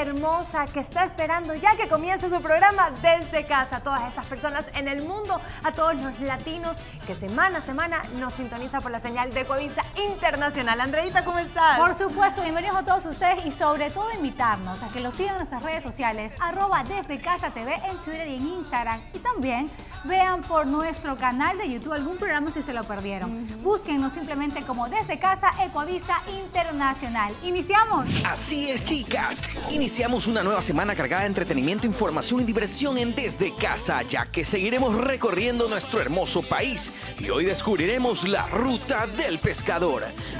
hermosa que está esperando ya que comience su programa desde casa. A todas esas personas en el mundo, a todos los latinos que semana a semana nos sintoniza por la señal de Coavisa Internacional. Andreita, ¿cómo estás? Por supuesto, bienvenidos a todos ustedes y sobre todo invitarnos a que los sigan en nuestras redes sociales, arroba desde casa TV en Twitter y en Instagram. Y también vean por nuestro canal de YouTube algún programa si se lo perdieron. Búsquennos simplemente como Desde Casa Ecoavisa Internacional. ¿Iniciamos? Así es, chicas. Iniciamos una nueva semana cargada de entretenimiento, información y diversión en Desde Casa, ya que seguiremos recorriendo nuestro hermoso país y hoy descubriremos la ruta del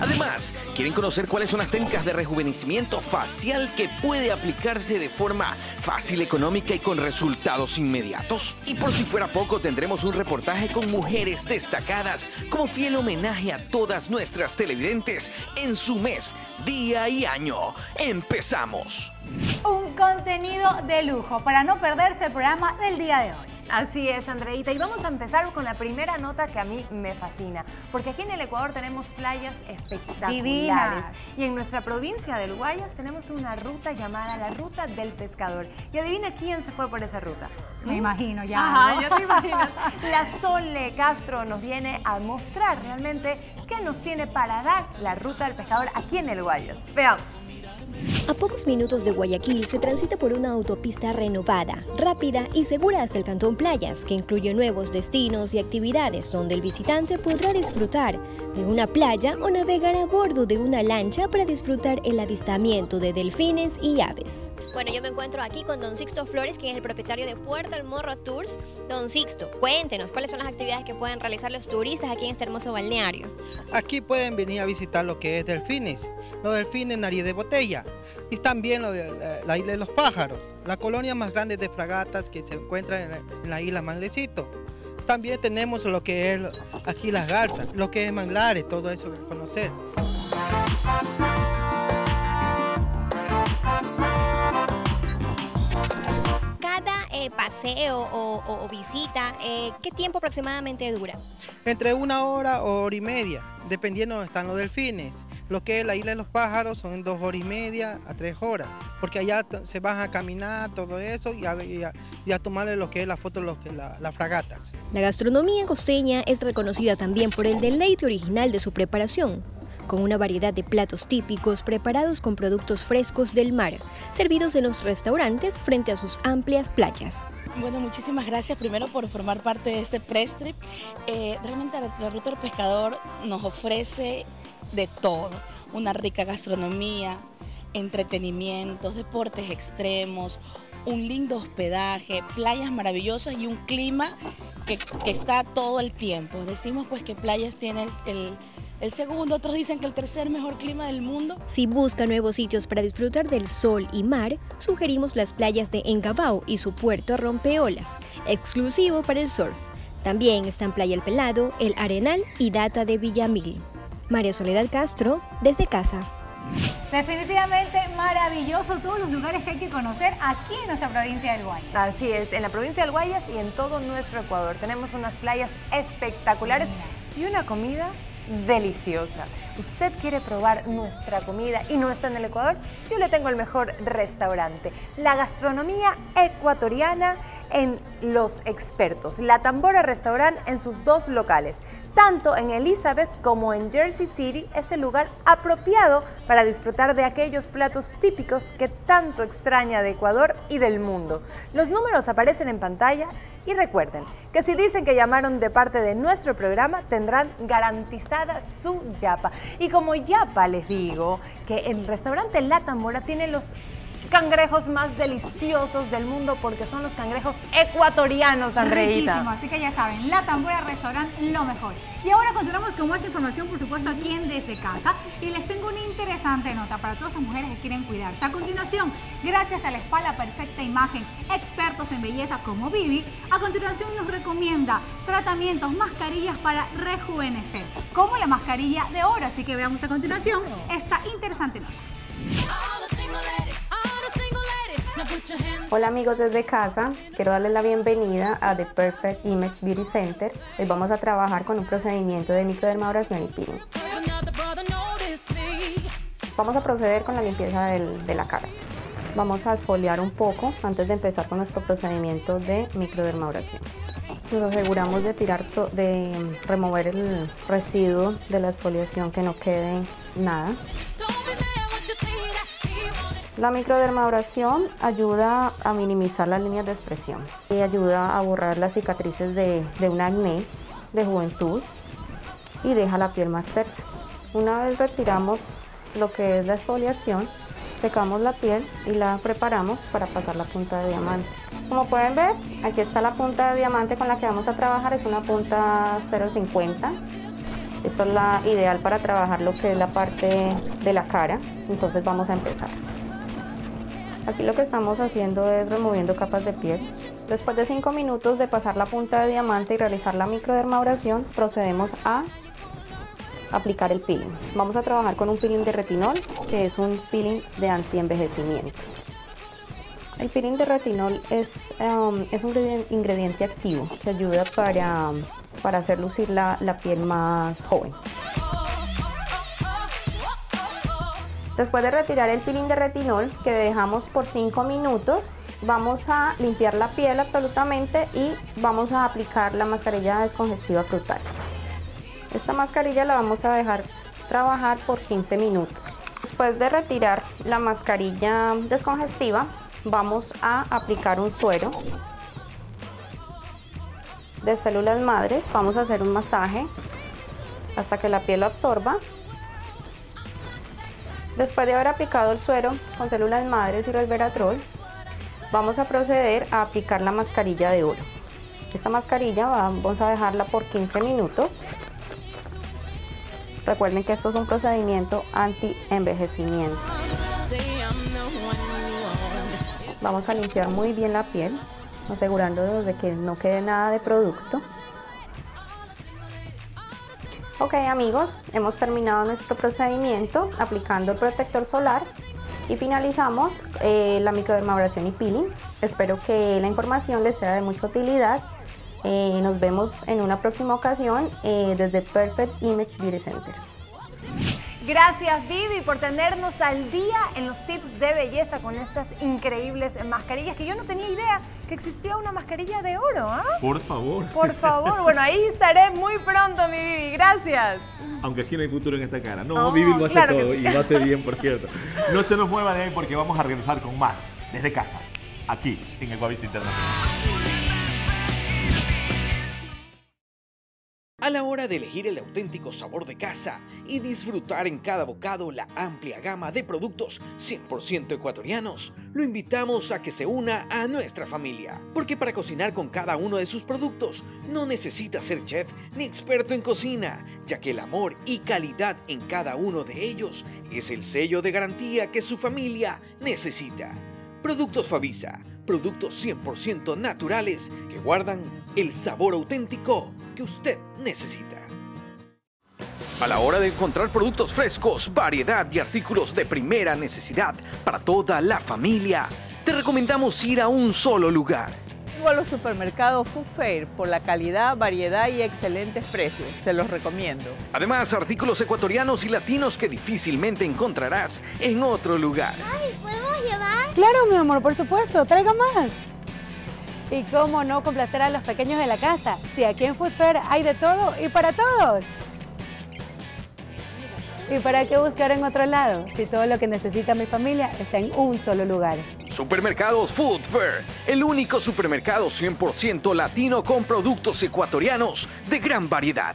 Además, ¿quieren conocer cuáles son las técnicas de rejuvenecimiento facial que puede aplicarse de forma fácil, económica y con resultados inmediatos? Y por si fuera poco, tendremos un reportaje con mujeres destacadas como fiel homenaje a todas nuestras televidentes en su mes, día y año. Empezamos. Un contenido de lujo para no perderse el programa del día de hoy. Así es, Andreita. Y vamos a empezar con la primera nota que a mí me fascina. Porque aquí en el Ecuador tenemos playas espectaculares. Divinas. Y en nuestra provincia del Guayas tenemos una ruta llamada la Ruta del Pescador. Y adivina quién se fue por esa ruta. Me imagino ya. Ajá, ¿no? ya te imaginas. La Sole Castro nos viene a mostrar realmente qué nos tiene para dar la Ruta del Pescador aquí en el Guayas. Veamos. A pocos minutos de Guayaquil se transita por una autopista renovada, rápida y segura hasta el Cantón Playas, que incluye nuevos destinos y actividades donde el visitante podrá disfrutar de una playa o navegar a bordo de una lancha para disfrutar el avistamiento de delfines y aves. Bueno, yo me encuentro aquí con don Sixto Flores, quien es el propietario de Puerto El Morro Tours. Don Sixto, cuéntenos cuáles son las actividades que pueden realizar los turistas aquí en este hermoso balneario. Aquí pueden venir a visitar lo que es delfines, los delfines nariz de botella y también lo de la, la isla de los pájaros, la colonia más grande de fragatas que se encuentra en la, en la isla Manlecito. También tenemos lo que es aquí las garzas, lo que es manglares, todo eso que conocer. Cada eh, paseo o, o- o visita, eh, ¿qué tiempo aproximadamente dura? Entre una hora o hora y media, dependiendo de están los delfines. Lo que es la isla de los pájaros son dos horas y media a tres horas, porque allá se van a caminar, todo eso, y a, y a- y a tomarle lo que es la foto, lo que la- las fragatas. La gastronomía costeña es reconocida también por el deleite original de su preparación, con una variedad de platos típicos preparados con productos frescos del mar, servidos en los restaurantes frente a sus amplias playas. Bueno, muchísimas gracias primero por formar parte de este press trip. Eh, realmente la, la Ruta del Pescador nos ofrece de todo, una rica gastronomía, entretenimientos, deportes extremos, un lindo hospedaje, playas maravillosas y un clima que, está todo el tiempo. Decimos pues que playas tiene el, el segundo, otros dicen que el tercer mejor clima del mundo. Si busca nuevos sitios para disfrutar del sol y mar, sugerimos las playas de Engabao y su puerto Rompeolas, exclusivo para el surf. También están Playa El Pelado, El Arenal y Data de Villamil. María Soledad Castro, desde casa. Definitivamente maravilloso todos los lugares que hay que conocer aquí en nuestra provincia del Guayas. Así es, en la provincia del Guayas y en todo nuestro Ecuador. Tenemos unas playas espectaculares y una comida deliciosa. ¿Usted quiere probar nuestra comida y no está en el Ecuador? Yo le tengo el mejor restaurante. La gastronomía ecuatoriana en Los Expertos. La Tambora Restaurant en sus dos locales. Tanto en Elizabeth como en Jersey City es el lugar apropiado para disfrutar de aquellos platos típicos que tanto extraña de Ecuador y del mundo. Los números aparecen en pantalla y recuerden que si dicen que llamaron de parte de nuestro programa tendrán garantizada su yapa. Y como yapa les digo que el restaurante La Tambora tiene los cangrejos más deliciosos del mundo porque son los cangrejos ecuatorianos, Andreita. Riquísimo, así que ya saben, La Tambora Restaurant, lo mejor. Y ahora continuamos con más información, por supuesto, aquí en Desde Casa. Y les tengo una interesante nota para todas esas mujeres que quieren cuidarse. A continuación, gracias a la espalda perfecta imagen, expertos en belleza como Vivi, a continuación nos recomienda tratamientos, mascarillas para rejuvenecer, como la mascarilla de oro. Así que veamos a continuación esta interesante nota. Hola amigos desde casa, quiero darles la bienvenida a The Perfect Image Beauty Center. Hoy vamos a trabajar con un procedimiento de microdermabrasión y peeling. Vamos a proceder con la limpieza de la cara. Vamos a esfoliar un poco antes de empezar con nuestro procedimiento de microdermabrasión. Nos aseguramos de tirar, de remover el residuo de la exfoliación que no quede nada. La microdermabrasión ayuda a minimizar las líneas de expresión y ayuda a borrar las cicatrices de, un acné de juventud y deja la piel más tersa. Una vez retiramos lo que es la exfoliación, secamos la piel y la preparamos para pasar la punta de diamante. Como pueden ver, aquí está la punta de diamante con la que vamos a trabajar, es una punta 0.50. Esto es la ideal para trabajar lo que es la parte de la cara, entonces vamos a empezar. Aquí lo que estamos haciendo es removiendo capas de piel. Después de 5 minutos de pasar la punta de diamante y realizar la microdermabrasión, procedemos a aplicar el peeling. Vamos a trabajar con un peeling de retinol, que es un peeling de antienvejecimiento. El peeling de retinol es, um, es un ingrediente activo que ayuda para, para hacer lucir la, la piel más joven. Después de retirar el peeling de retinol que dejamos por 5 minutos, vamos a limpiar la piel absolutamente y vamos a aplicar la mascarilla descongestiva frutal. Esta mascarilla la vamos a dejar trabajar por 15 minutos. Después de retirar la mascarilla descongestiva, vamos a aplicar un suero de células madres. Vamos a hacer un masaje hasta que la piel lo absorba. Después de haber aplicado el suero con células madres y resveratrol, vamos a proceder a aplicar la mascarilla de oro. Esta mascarilla vamos a dejarla por 15 minutos Recuerden que esto es un procedimiento anti-envejecimiento. Vamos a limpiar muy bien la piel, asegurándonos de que no quede nada de producto. Ok amigos, hemos terminado nuestro procedimiento aplicando el protector solar y finalizamos eh, la microdermabrasión y peeling. Espero que la información les sea de mucha utilidad eh, nos vemos en una próxima ocasión eh, desde Perfect Image Beauty Center. Gracias Vivi por tenernos al día en los tips de belleza con estas increíbles mascarillas que yo no tenía idea que existía una mascarilla de oro. ¿ah? Por favor. Por favor. Bueno, ahí estaré muy pronto, mi Vivi. Gracias. Aunque aquí no hay futuro en esta cara. No, Vivi lo hace todo y lo hace bien, por cierto. No se nos mueva de ahí porque vamos a regresar con más desde casa, aquí en el Guavis Internacional. A la hora de elegir el auténtico sabor de casa y disfrutar en cada bocado la amplia gama de productos 100% ecuatorianos, lo invitamos a que se una a nuestra familia. Porque para cocinar con cada uno de sus productos no necesita ser chef ni experto en cocina, ya que el amor y calidad en cada uno de ellos es el sello de garantía que su familia necesita. Productos Favisa, productos 100% naturales que guardan el sabor auténtico que usted necesita. A la hora de encontrar productos frescos, variedad y artículos de primera necesidad para toda la familia, te recomendamos ir a un solo lugar. a los supermercados Food Fair por la calidad, variedad y excelentes precios. Se los recomiendo. Además, artículos ecuatorianos y latinos que difícilmente encontrarás en otro lugar. Ay, ¿podemos llevar? Claro, mi amor, por supuesto. Traiga más. Y cómo no complacer a los pequeños de la casa, si aquí en Food Fair hay de todo y para todos. ¿Y para qué buscar en otro lado si todo lo que necesita mi familia está en un solo lugar? Supermercados Food Fair, el único supermercado 100% latino con productos ecuatorianos de gran variedad.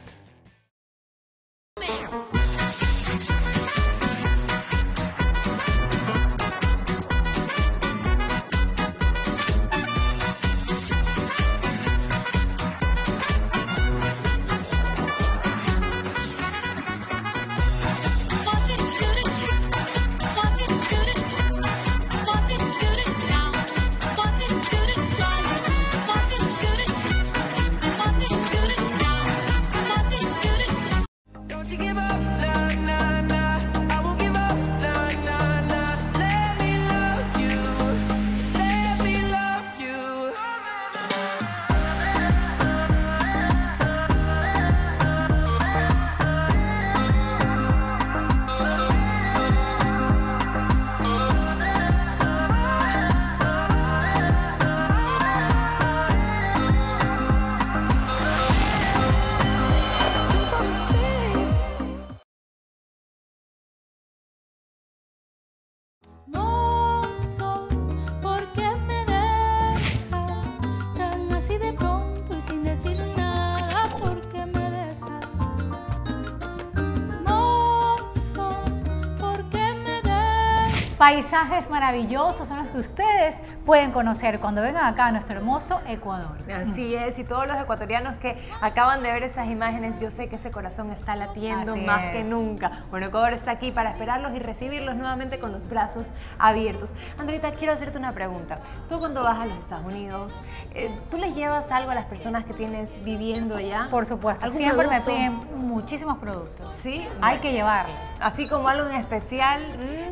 Paisajes maravillosos son los que ustedes pueden conocer cuando vengan acá a nuestro hermoso Ecuador. Así es, y todos los ecuatorianos que acaban de ver esas imágenes, yo sé que ese corazón está latiendo más que nunca. Bueno, Ecuador está aquí para esperarlos y recibirlos nuevamente con los brazos abiertos. Andrita, quiero hacerte una pregunta. Tú cuando vas a los Estados Unidos, eh, ¿tú les llevas algo a las personas que tienes viviendo allá? Por supuesto, siempre me piden muchísimos productos. Sí. Hay que llevarles. Así como algo en especial.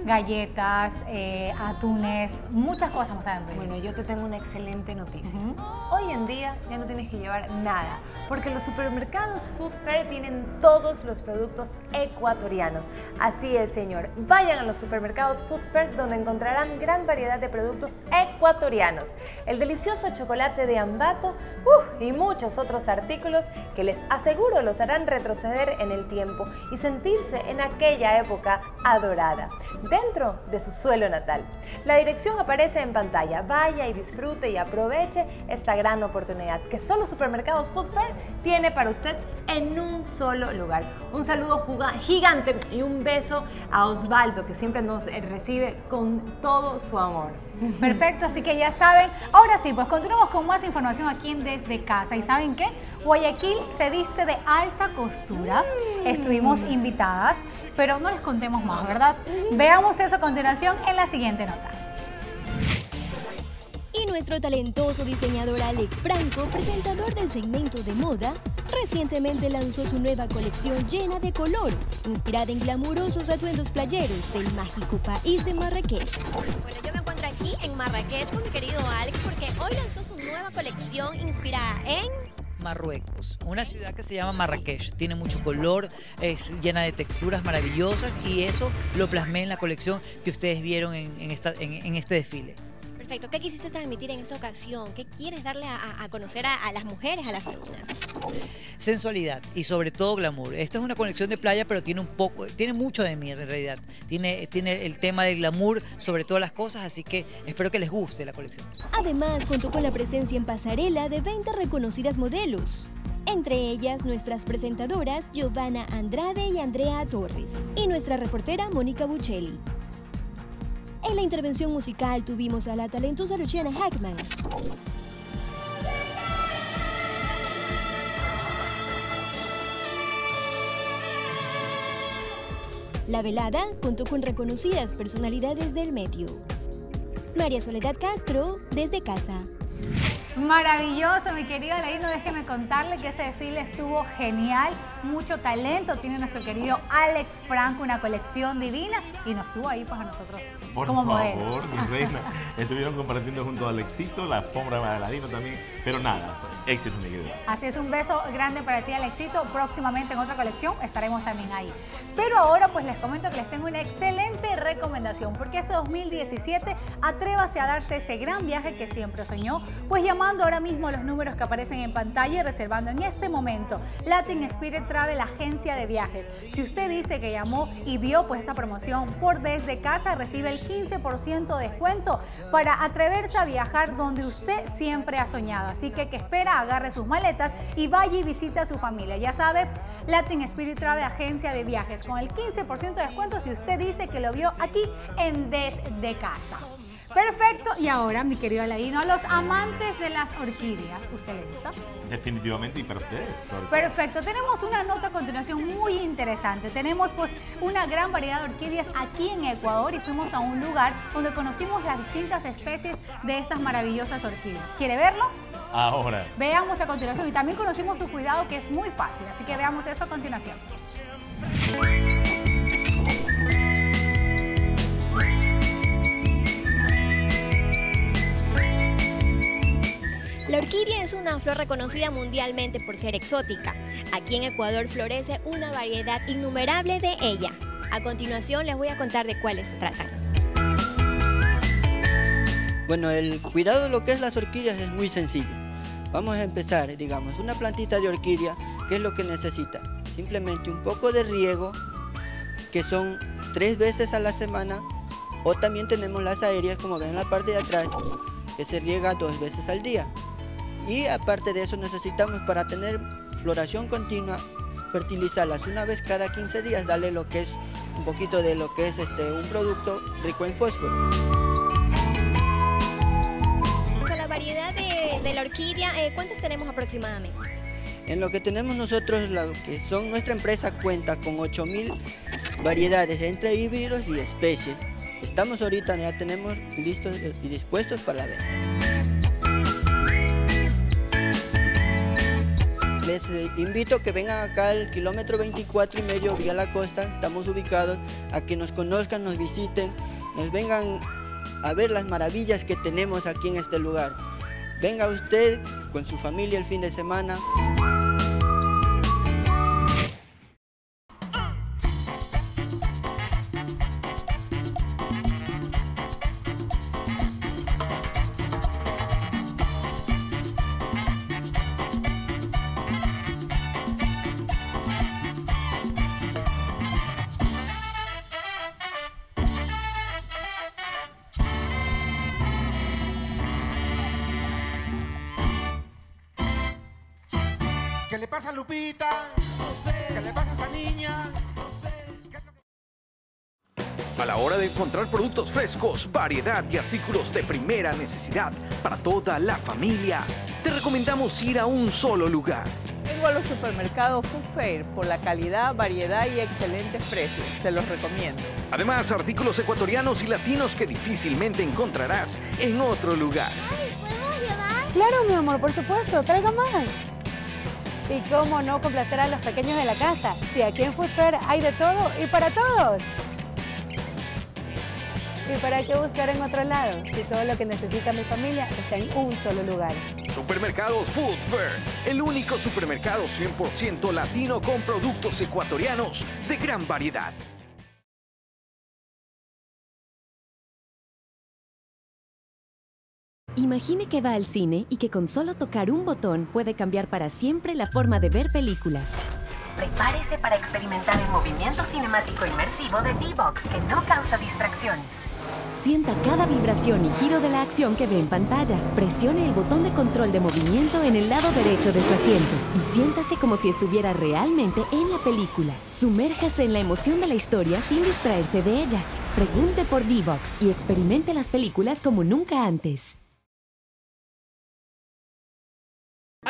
Galletas, eh, atunes, muchas cosas más Bueno, yo te tengo una excelente noticia. Hoy en día ya no tienes que llevar nada, porque los supermercados Food Fair tienen todos los productos ecuatorianos. Así es, señor. Vayan a los supermercados Food Fair donde encontrarán gran variedad de productos ecuatorianos. El delicioso chocolate de Ambato uh, y muchos otros artículos que les aseguro los harán retroceder en el tiempo y sentirse en aquella época adorada, dentro de su suelo natal. La dirección aparece en pantalla. Vaya y disfrute y aproveche esta gran oportunidad que solo Supermercados Food Fair tiene para usted en un solo lugar. Un saludo gigante y un beso a Osvaldo que siempre nos recibe con todo su amor. Perfecto, así que ya saben. Ahora sí, pues continuamos con más información aquí en Desde Casa. ¿Y saben qué? Guayaquil se viste de alta costura. Estuvimos invitadas, pero no les contemos más, ¿verdad? Veamos eso a continuación en la siguiente nota. Nuestro talentoso diseñador Alex Franco, presentador del segmento de moda, recientemente lanzó su nueva colección llena de color, inspirada en glamurosos atuendos playeros del mágico país de Marrakech. Bueno, yo me encuentro aquí en Marrakech con mi querido Alex porque hoy lanzó su nueva colección inspirada en Marruecos, una ciudad que se llama Marrakech. Tiene mucho color, es llena de texturas maravillosas y eso lo plasmé en la colección que ustedes vieron en, esta, en este desfile. Perfecto. ¿Qué quisiste transmitir en esta ocasión? ¿Qué quieres darle a, conocer a, las mujeres, a las femeninas? Sensualidad y sobre todo glamour. Esta es una colección de playa, pero tiene un poco, tiene mucho de mí en realidad. Tiene, tiene el tema del glamour sobre todas las cosas, así que espero que les guste la colección. Además, contó con la presencia en pasarela de 20 reconocidas modelos. Entre ellas, nuestras presentadoras Giovanna Andrade y Andrea Torres. Y nuestra reportera Mónica Buccelli. En la intervención musical tuvimos a la talentosa Luciana Hackman. La velada contó con reconocidas personalidades del medio. María Soledad Castro, desde casa. Maravilloso, mi querida no déjeme contarle que ese desfile estuvo genial, mucho talento tiene nuestro querido Alex Franco, una colección divina y nos tuvo ahí para nosotros Por como favor, mi reina, estuvieron compartiendo junto a Alexito, la alfombra de Aladino también, pero nada, éxito mi querida. Así es, un beso grande para ti Alexito, próximamente en otra colección estaremos también ahí. Pero ahora pues les comento que les tengo una excelente recomendación, porque este 2017 atrévase a darse ese gran viaje que siempre soñó, pues llamando ahora mismo los números que aparecen en pantalla y reservando en este momento Latin Spirit Travel, agencia de viajes. Si usted dice que llamó y vio pues esta promoción por desde casa, recibe el 15% de descuento para atreverse a viajar donde usted siempre ha soñado. Así que que espera, agarre sus maletas y vaya y visite a su familia. Ya sabe, Latin Spirit Travel, agencia de viajes, con el 15% de descuento si usted dice que lo vio aquí en Desde Casa. Perfecto. Y ahora, mi querido Aladino, a los amantes de las orquídeas, ¿usted le gusta? Definitivamente, y para ustedes. Perfecto. Tenemos una nota a continuación muy interesante. Tenemos pues una gran variedad de orquídeas aquí en Ecuador y fuimos a un lugar donde conocimos las distintas especies de estas maravillosas orquídeas. ¿Quiere verlo? Ahora. Veamos a continuación y también conocimos su cuidado que es muy fácil, así que veamos eso a continuación. La orquídea es una flor reconocida mundialmente por ser exótica. Aquí en Ecuador florece una variedad innumerable de ella. A continuación les voy a contar de cuáles se tratan. Bueno, el cuidado de lo que es las orquídeas es muy sencillo. Vamos a empezar, digamos, una plantita de orquídea, ¿qué es lo que necesita? Simplemente un poco de riego, que son tres veces a la semana, o también tenemos las aéreas, como ven en la parte de atrás, que se riega dos veces al día. Y aparte de eso necesitamos para tener floración continua, fertilizarlas una vez cada 15 días, darle lo que es un poquito de lo que es este, un producto rico en fósforo. Con la variedad de, la orquídea, eh, ¿cuántas tenemos aproximadamente? En lo que tenemos nosotros, lo que son nuestra empresa cuenta con 8.000 variedades entre híbridos y especies. Estamos ahorita, ya tenemos listos y dispuestos para la venta. Invito a que vengan acá al kilómetro 24 y medio vía la costa, estamos ubicados, a que nos conozcan, nos visiten, nos vengan a ver las maravillas que tenemos aquí en este lugar. Venga usted con su familia el fin de semana. Productos frescos, variedad y artículos de primera necesidad para toda la familia, te recomendamos ir a un solo lugar. Vengo a los supermercados Food Fair por la calidad, variedad y excelentes precios. Se los recomiendo. Además, artículos ecuatorianos y latinos que difícilmente encontrarás en otro lugar. Claro, mi amor, por supuesto. Traiga más. Y cómo no complacer a los pequeños de la casa, si aquí en Food hay de todo y para todos. ¿Y para qué buscar en otro lado? Si todo lo que necesita mi familia está en un solo lugar. Supermercados Food Fair, el único supermercado 100% latino con productos ecuatorianos de gran variedad. Imagine que va al cine y que con solo tocar un botón puede cambiar para siempre la forma de ver películas. Prepárese para experimentar el movimiento cinemático inmersivo de D-Box que no causa distracciones. Sienta cada vibración y giro de la acción que ve en pantalla. Presione el botón de control de movimiento en el lado derecho de su asiento y siéntase como si estuviera realmente en la película. Sumérjase en la emoción de la historia sin distraerse de ella. Pregunte por D-Box y experimente las películas como nunca antes.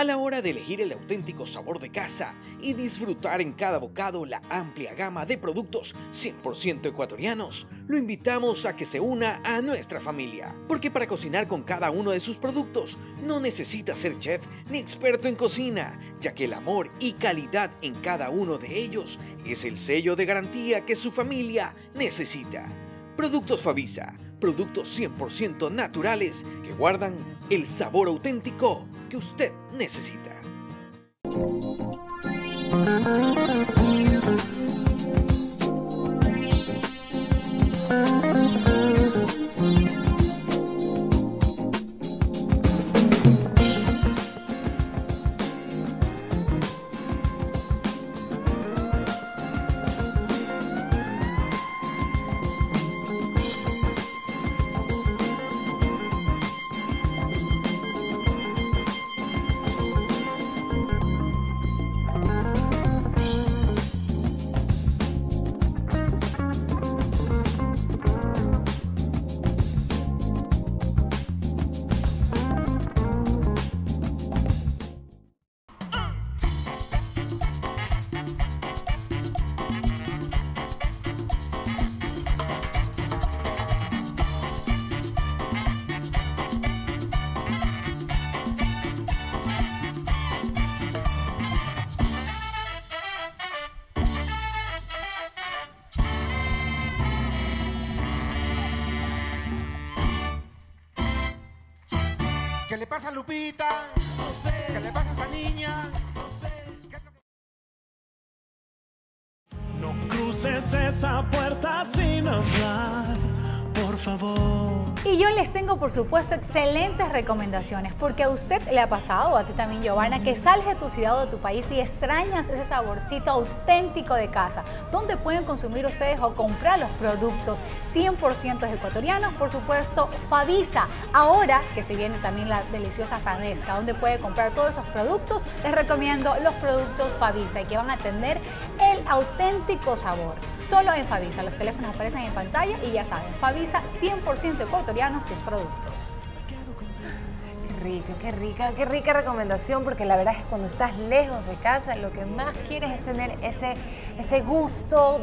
A la hora de elegir el auténtico sabor de casa y disfrutar en cada bocado la amplia gama de productos 100% ecuatorianos, lo invitamos a que se una a nuestra familia. Porque para cocinar con cada uno de sus productos no necesita ser chef ni experto en cocina, ya que el amor y calidad en cada uno de ellos es el sello de garantía que su familia necesita. Productos Favisa, productos 100% naturales que guardan el sabor auténtico que usted necesita. Pasa a Lupita? ¿Qué le pasa a esa niña? No cruces esa puerta sin hablar, por favor. Y yo les tengo, por supuesto, excelentes recomendaciones, porque a usted le ha pasado, a ti también, Giovanna, que sales de tu ciudad o de tu país y extrañas ese saborcito auténtico de casa, donde pueden consumir ustedes o comprar los productos 100% ecuatorianos, por supuesto, Favisa. Ahora que se viene también la deliciosa Fanesca, donde puede comprar todos esos productos, les recomiendo los productos Favisa y que van a tener el auténtico sabor. solo en Favisa. Los teléfonos aparecen en pantalla y ya saben, Favisa 100% ecuatoriano sus productos. Rica, qué rica, qué rica recomendación, porque la verdad es que cuando estás lejos de casa, lo que más quieres es tener ese, ese gusto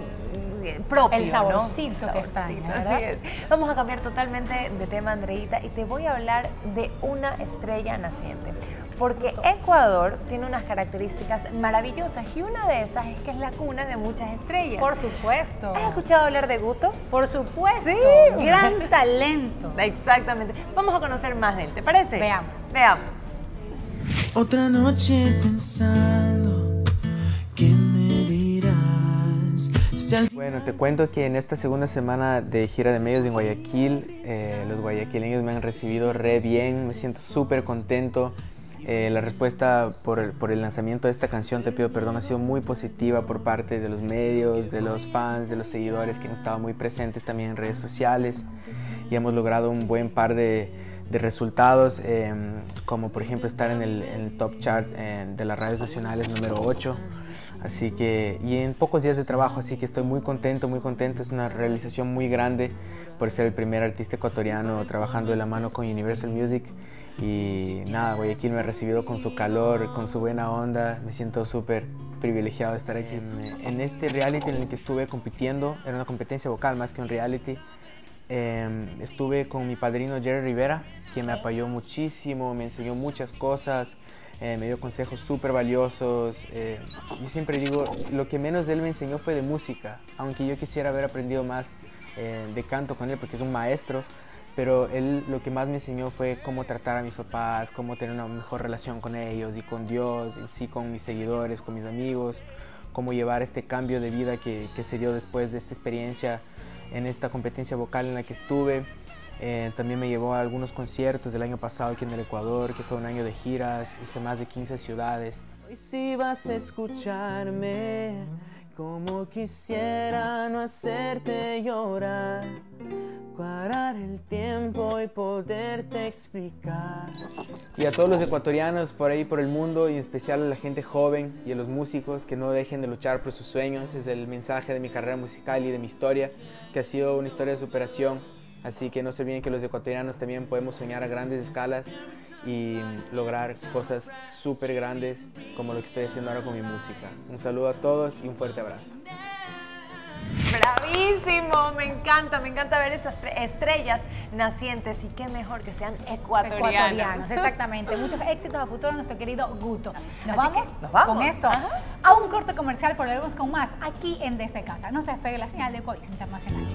eh, propio. El saborcito que está. Así es. Vamos a cambiar totalmente de tema, Andreita, y te voy a hablar de una estrella naciente porque Ecuador tiene unas características maravillosas y una de esas es que es la cuna de muchas estrellas. Por supuesto. ¿Has escuchado hablar de Guto? Por supuesto. Sí. Gran talento. Exactamente. Vamos a conocer más de él, ¿te parece? Veamos. Veamos. Otra noche pensando Bueno, te cuento que en esta segunda semana de gira de medios en Guayaquil, eh, los guayaquileños me han recibido re bien, me siento súper contento. Eh, la respuesta por el, por el, lanzamiento de esta canción, Te pido perdón, ha sido muy positiva por parte de los medios, de los fans, de los seguidores que han estado muy presentes también en redes sociales y hemos logrado un buen par de, de resultados, eh, como por ejemplo estar en el, en el top chart eh, de las radios nacionales número 8. Así que, y en pocos días de trabajo, así que estoy muy contento, muy contento. Es una realización muy grande por ser el primer artista ecuatoriano trabajando de la mano con Universal Music. Y nada, Guayaquil me ha recibido con su calor, con su buena onda. Me siento súper privilegiado de estar aquí. En, en, este reality en el que estuve compitiendo, era una competencia vocal más que un reality. Eh, estuve con mi padrino Jerry Rivera, quien me apoyó muchísimo, me enseñó muchas cosas, eh, me dio consejos súper valiosos. Eh, yo siempre digo, lo que menos él me enseñó fue de música, aunque yo quisiera haber aprendido más de canto con él porque es un maestro pero él lo que más me enseñó fue cómo tratar a mis papás, cómo tener una mejor relación con ellos y con Dios, y sí con mis seguidores, con mis amigos, cómo llevar este cambio de vida que se dio después de esta experiencia en esta competencia vocal en la que estuve. Eh, también me llevó a algunos conciertos del año pasado aquí en el Ecuador, que fue un año de giras, hice más de 15 ciudades. Hoy si vas a escucharme, como quisiera no hacerte llorar parar el tiempo y poderte explicar. Y a todos los ecuatorianos por ahí, por el mundo, y en especial a la gente joven y a los músicos que no dejen de luchar por sus sueños. Es el mensaje de mi carrera musical y de mi historia, que ha sido una historia de superación. Así que no se olviden que los ecuatorianos también podemos soñar a grandes escalas y lograr cosas súper grandes como lo que estoy haciendo ahora con mi música. Un saludo a todos y un fuerte abrazo. Bravísimo, me encanta, me encanta ver estas estrellas nacientes y qué mejor que sean ecuatorianos. ecuatorianos exactamente. Muchos éxitos a futuro nuestro querido Guto. ¿Nos, vamos, ¿nos vamos con esto Ajá. a un corte comercial, volvemos con más aquí en Desde Casa. No se despegue la señal de Ecuador Internacional.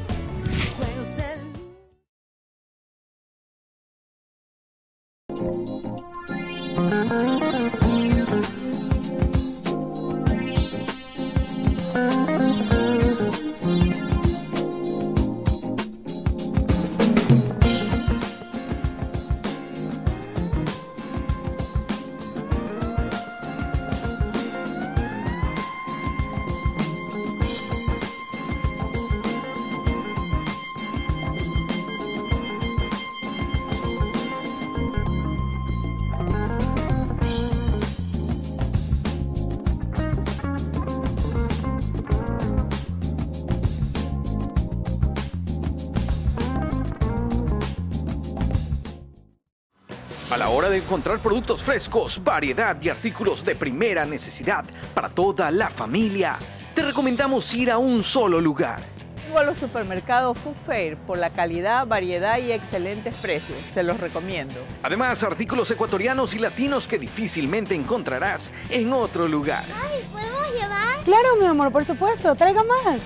Encontrar productos frescos, variedad y artículos de primera necesidad para toda la familia, te recomendamos ir a un solo lugar. Vengo a los supermercados Food Fair por la calidad, variedad y excelentes precios. Se los recomiendo. Además, artículos ecuatorianos y latinos que difícilmente encontrarás en otro lugar. Ay, ¿podemos llevar? Claro, mi amor, por supuesto. Traiga más.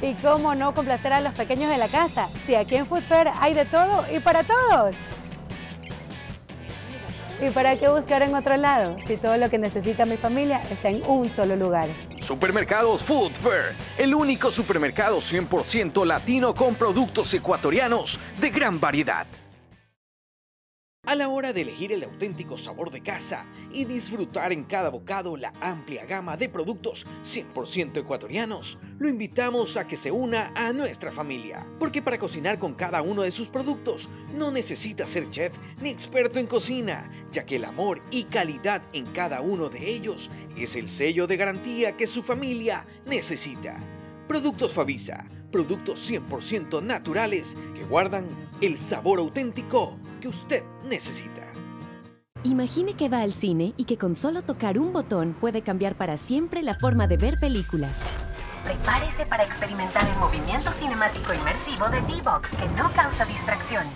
Y cómo no complacer a los pequeños de la casa. Si aquí en Food Fair hay de todo y para todos. ¿Y para qué buscar en otro lado? Si todo lo que necesita mi familia está en un solo lugar. Supermercados Food Fair, el único supermercado 100% latino con productos ecuatorianos de gran variedad. A la hora de elegir el auténtico sabor de casa y disfrutar en cada bocado la amplia gama de productos 100% ecuatorianos, lo invitamos a que se una a nuestra familia. Porque para cocinar con cada uno de sus productos no necesita ser chef ni experto en cocina, ya que el amor y calidad en cada uno de ellos es el sello de garantía que su familia necesita. Productos Favisa, productos 100% naturales que guardan el sabor auténtico que usted necesita. Imagine que va al cine y que con solo tocar un botón puede cambiar para siempre la forma de ver películas. Prepárese para experimentar el movimiento cinemático inmersivo de D-Box que no causa distracciones.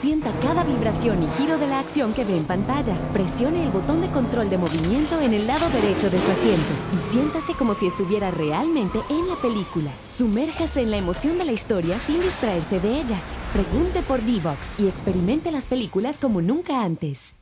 Sienta cada vibración y giro de la acción que ve en pantalla. Presione el botón de control de movimiento en el lado derecho de su asiento y siéntase como si estuviera realmente en la película. Sumérjase en la emoción de la historia sin distraerse de ella. Pregunte por D-Box y experimente las películas como nunca antes.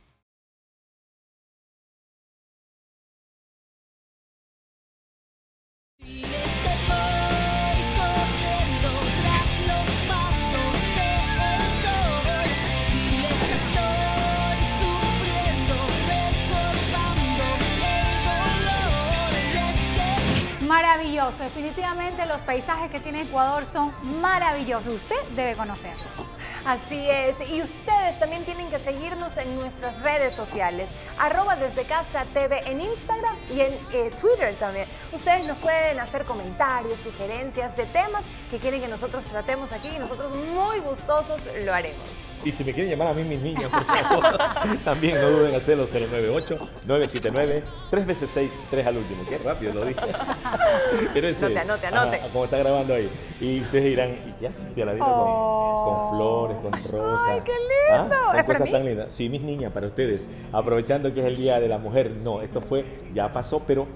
Maravilloso, definitivamente los paisajes que tiene Ecuador son maravillosos. Usted debe conocerlos. Así es, y ustedes también tienen que seguirnos en nuestras redes sociales, arroba desde casa TV en Instagram y en eh, Twitter también. Ustedes nos pueden hacer comentarios, sugerencias de temas que quieren que nosotros tratemos aquí y nosotros muy gustosos lo haremos. Y si me quieren llamar a mí mis niñas, por favor, también no duden en hacerlo 098-979, 3 veces 6, 3 al último. Qué rápido lo dije. Pero anote, anote, anote. como está grabando ahí. Y ustedes dirán, ¿y qué hace la vida con, con, flores, con rosas? ¡Ay, qué lindo! ¿Ah? Con cosas tan lindas. Sí, mis niñas, para ustedes. Aprovechando que es el Día de la Mujer. No, esto fue, ya pasó, pero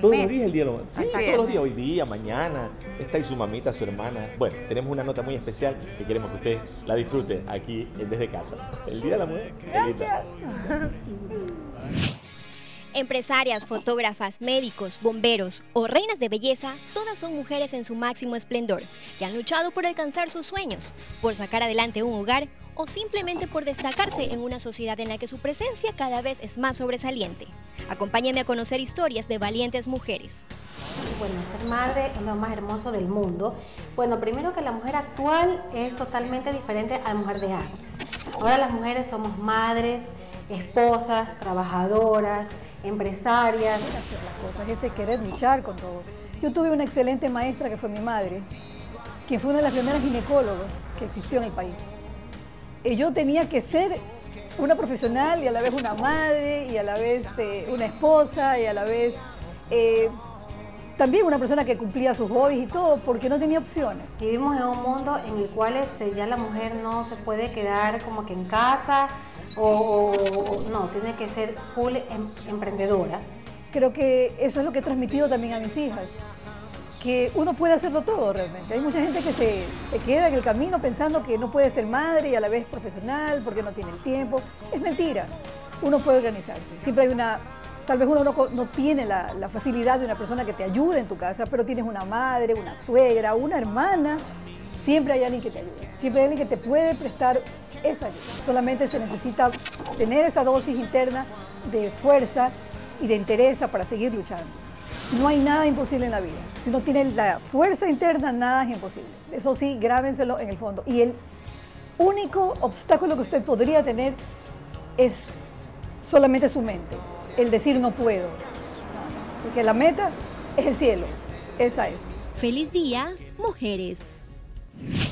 todos los días el día lo Sí, todos los días, hoy día, mañana. Está ahí su mamita, su hermana. Bueno, tenemos una nota muy especial que queremos que usted la disfrute aquí desde casa. El Día de la Mujer. Empresarias, fotógrafas, médicos, bomberos o reinas de belleza, todas son mujeres en su máximo esplendor, que han luchado por alcanzar sus sueños, por sacar adelante un hogar o simplemente por destacarse en una sociedad en la que su presencia cada vez es más sobresaliente. Acompáñame a conocer historias de valientes mujeres. Bueno, ser madre es lo más hermoso del mundo. Bueno, primero que la mujer actual es totalmente diferente a la mujer de antes. Ahora las mujeres somos madres, esposas, trabajadoras, empresarias. Las cosas, ese querer luchar con todo. Yo tuve una excelente maestra que fue mi madre, quien fue una de las primeras ginecólogas que existió en el país. Yo tenía que ser una profesional y a la vez una madre y a la vez eh, una esposa y a la vez eh, también una persona que cumplía sus hobbies y todo porque no tenía opciones. Vivimos en un mundo en el cual este, ya la mujer no se puede quedar como que en casa o, no, tiene que ser full em, emprendedora. Creo que eso es lo que he transmitido también a mis hijas que uno puede hacerlo todo realmente. Hay mucha gente que se, queda en el camino pensando que no puede ser madre y a la vez profesional porque no tiene el tiempo. Es mentira. Uno puede organizarse. Siempre hay una, tal vez uno no, tiene la, la, facilidad de una persona que te ayude en tu casa, pero tienes una madre, una suegra, una hermana. Siempre hay alguien que te ayude. Siempre hay alguien que te puede prestar esa ayuda. Solamente se necesita tener esa dosis interna de fuerza y de interés para seguir luchando. No hay nada imposible en la vida. Si no tiene la fuerza interna, nada es imposible. Eso sí, grábenselo en el fondo. Y el único obstáculo que usted podría tener es solamente su mente, el decir no puedo. Porque la meta es el cielo. Esa es. Feliz día, mujeres.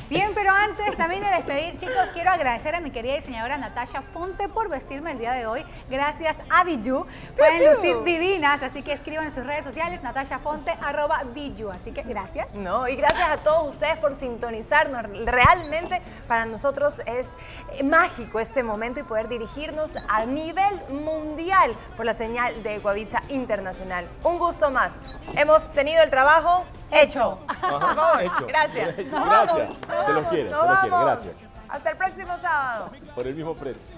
Bien, pero antes también de despedir, chicos, quiero agradecer a mi querida diseñadora Natasha Fonte por vestirme el día de hoy. Gracias a Biju. Pueden lucir divinas, así que escriban en sus redes sociales, Natasha Fonte, arroba Biju. Así que gracias. No, y gracias a todos ustedes por sintonizarnos. Realmente para nosotros es mágico este momento y poder dirigirnos a nivel mundial por la señal de Guavisa Internacional. Un gusto más. Hemos tenido el trabajo Hecho. Gracias. Gracias. Se los quiere, se los quiere. Gracias. Hasta el próximo sábado. Por el mismo precio.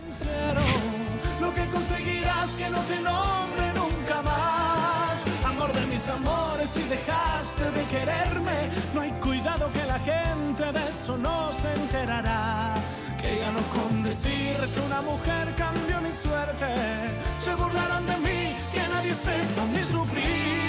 Lo que conseguirás que no te nombre nunca más. Amor de mis amores, si dejaste de quererme, no hay cuidado que la gente de eso no se enterará. Que ganó con decir que una mujer cambió mi suerte. Se burlaron de mí, que nadie sepa ni sufrir.